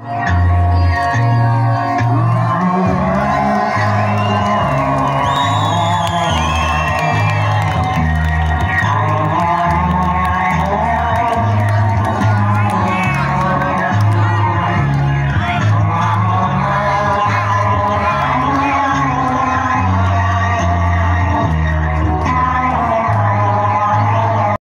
Yeah.